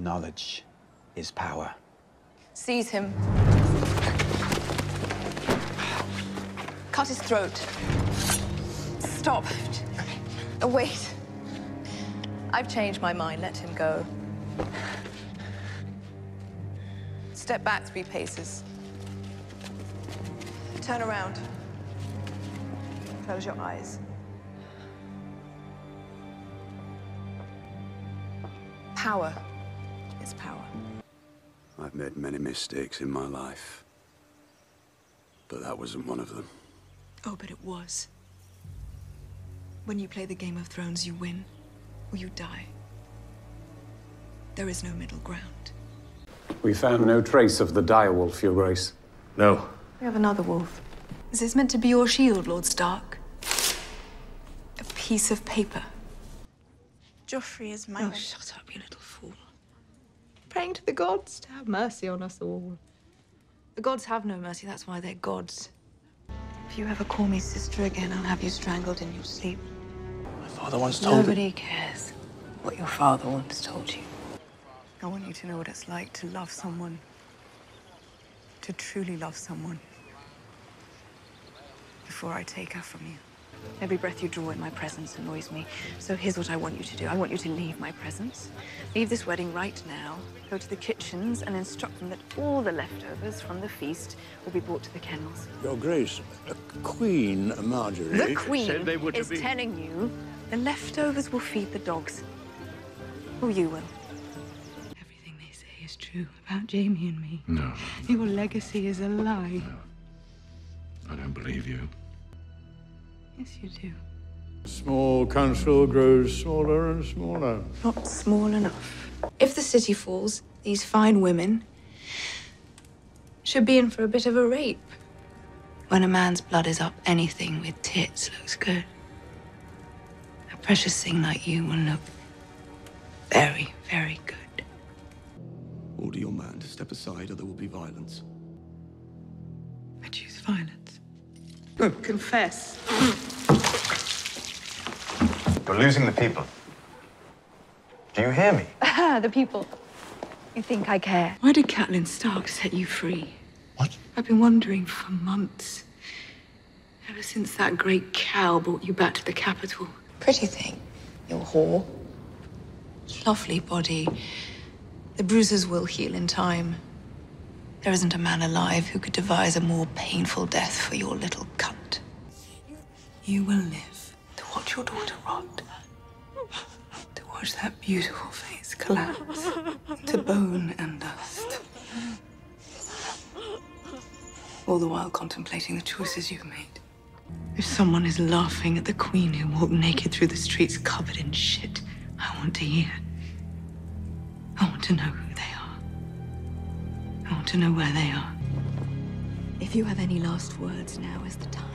Knowledge is power. Seize him. Cut his throat. Stop. Wait. I've changed my mind. Let him go. Step back three paces. Turn around. Close your eyes. Power is power. I've made many mistakes in my life. But that wasn't one of them. Oh, but it was. When you play the Game of Thrones, you win or you die. There is no middle ground. We found no trace of the direwolf, Your Grace. No. We have another wolf. Is this meant to be your shield, Lord Stark? A piece of paper. Joffrey is my. Oh, shut up, you little fool. Praying to the gods to have mercy on us all. The gods have no mercy, that's why they're gods. If you ever call me sister again, I'll have you strangled in your sleep. My father once told me. Nobody cares what your father once told you. I want you to know what it's like to love someone, to truly love someone, before I take her from you. Every breath you draw in my presence annoys me. So here's what I want you to do. I want you to leave my presence. Leave this wedding right now. Go to the kitchens and instruct them that all the leftovers from the feast will be brought to the kennels. Your Grace, Queen Margaery. The Queen said they were is be- telling you the leftovers will feed the dogs. Or you will. Everything they say is true about Jaime and me. No, Your legacy is a lie. No. I don't believe you. Yes, you do. Small council grows smaller and smaller. Not small enough. If the city falls, these fine women should be in for a bit of a rape. When a man's blood is up, anything with tits looks good. A precious thing like you will look very, very good. Order your man to step aside or there will be violence. I choose violence. Confess. You're losing the people. Do you hear me? Ah, the people. You think I care? Why did Catelyn Stark set you free? What? I've been wondering for months. Ever since that great cow brought you back to the capital. Pretty thing, your whore. Lovely body. The bruises will heal in time. There isn't a man alive who could devise a more painful death for your little cunt. You will live to watch your daughter rot. To watch that beautiful face collapse to bone and dust. All the while contemplating the choices you've made. If someone is laughing at the queen who walked naked through the streets covered in shit, I want to hear. I want to know who they are. I want to know where they are. If you have any last words, now is the time.